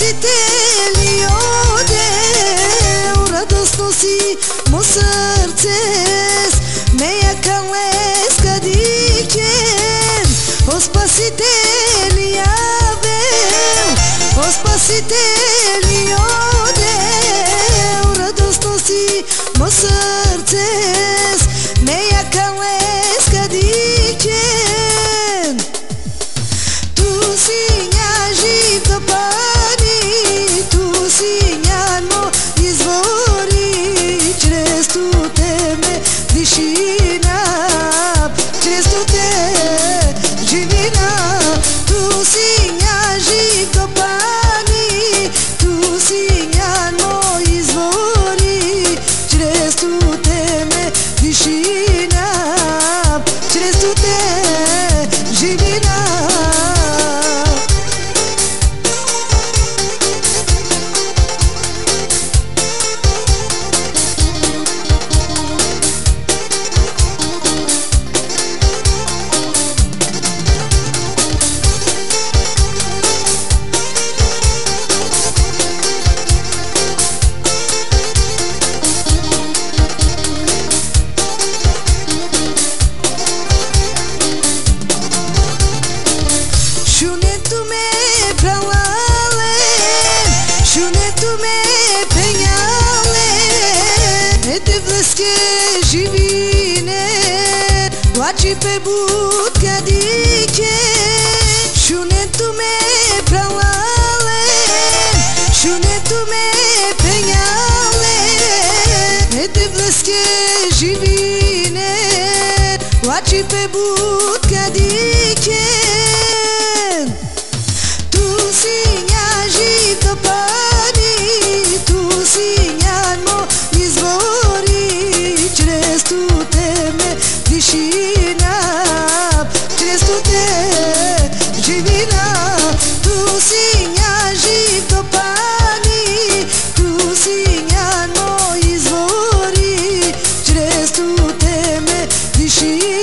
pasité te văsche și vine Doaci pe butca diche Șune tu me prauale Șune tu me peñale Ne te văsche și vine pe butca diche Cristina, Cristo te divina, tu sim agito pani, tu sim a isvori, zvori, Cristo te me Cristina.